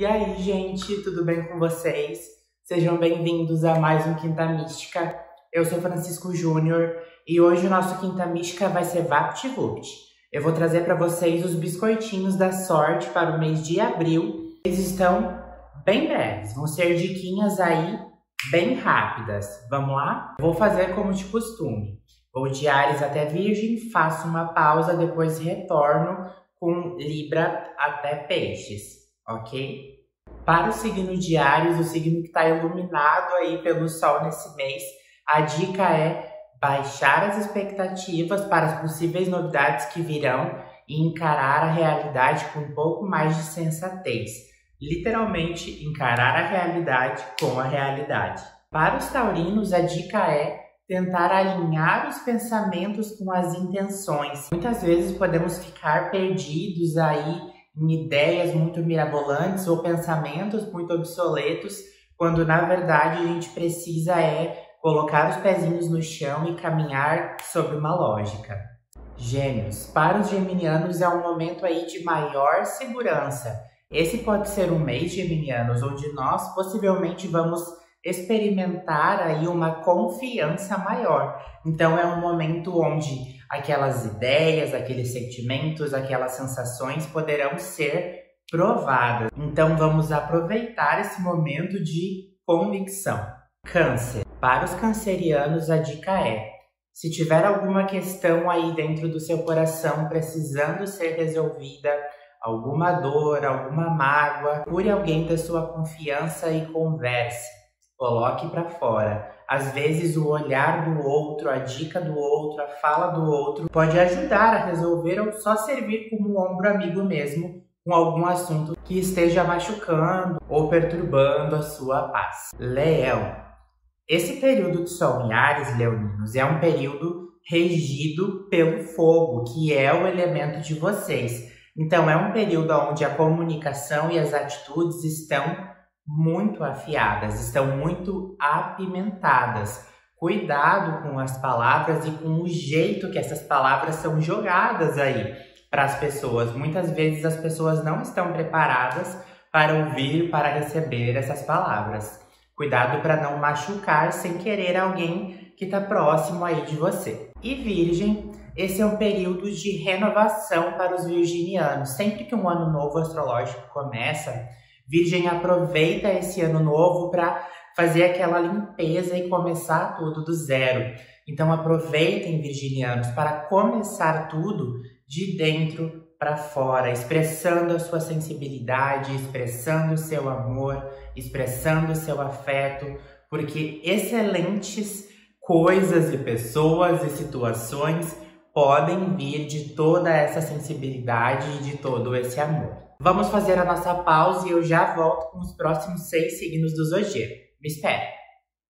E aí, gente, tudo bem com vocês? Sejam bem-vindos a mais um Quinta Mística. Eu sou Francisco Júnior e hoje o nosso Quinta Mística vai ser VaptVupt. Eu vou trazer para vocês os biscoitinhos da sorte para o mês de abril. Eles estão bem breves, vão ser diquinhas aí bem rápidas. Vamos lá? Vou fazer como de costume. Vou de Ares até Virgem, faço uma pausa, depois retorno com Libra até Peixes ok? Para o signo de Ares, o signo que está iluminado aí pelo Sol nesse mês, a dica é baixar as expectativas para as possíveis novidades que virão e encarar a realidade com um pouco mais de sensatez. Literalmente, encarar a realidade com a realidade. Para os taurinos, a dica é tentar alinhar os pensamentos com as intenções. Muitas vezes podemos ficar perdidos aí em ideias muito mirabolantes ou pensamentos muito obsoletos, quando na verdade a gente precisa é colocar os pezinhos no chão e caminhar sobre uma lógica. Gêmeos, para os geminianos é um momento aí de maior segurança. Esse pode ser um mês geminianos onde nós possivelmente vamos experimentar aí uma confiança maior. Então é um momento onde aquelas ideias, aqueles sentimentos, aquelas sensações poderão ser provadas. Então vamos aproveitar esse momento de convicção. Câncer. Para os cancerianos a dica é: se tiver alguma questão aí dentro do seu coração precisando ser resolvida, alguma dor, alguma mágoa, procure alguém da sua confiança e converse Coloque para fora. Às vezes o olhar do outro, a dica do outro, a fala do outro pode ajudar a resolver ou só servir como um ombro amigo mesmo com algum assunto que esteja machucando ou perturbando a sua paz. Leão. Esse período de Sol em Ares, leoninos, é um período regido pelo fogo, que é o elemento de vocês. Então é um período onde a comunicação e as atitudes estão muito afiadas, estão muito apimentadas. Cuidado com as palavras e com o jeito que essas palavras são jogadas aí para as pessoas. Muitas vezes as pessoas não estão preparadas para ouvir, para receber essas palavras. Cuidado para não machucar sem querer alguém que está próximo aí de você. E Virgem, esse é um período de renovação para os virginianos. Sempre que um ano novo astrológico começa, Virgem aproveita esse ano novo para fazer aquela limpeza e começar tudo do zero. Então aproveitem, virginianos, para começar tudo de dentro para fora, expressando a sua sensibilidade, expressando o seu amor, expressando o seu afeto, porque excelentes coisas e pessoas e situações podem vir de toda essa sensibilidade e de todo esse amor. Vamos fazer a nossa pausa e eu já volto com os próximos seis signos do zodíaco. Me espere!